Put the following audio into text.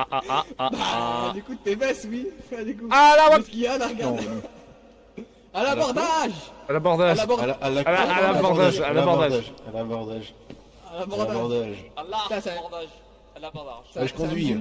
ah, ah, ah, ah, Ah, ah. du tes oui. Ah, du coup. Ah, qu'il y a là, regarde. À l'abordage À l'abordage. À la- à l'abordage, à l'abordage. À l'abordage. À À l'abordage l'abordage. À l'abordage. Je conduis.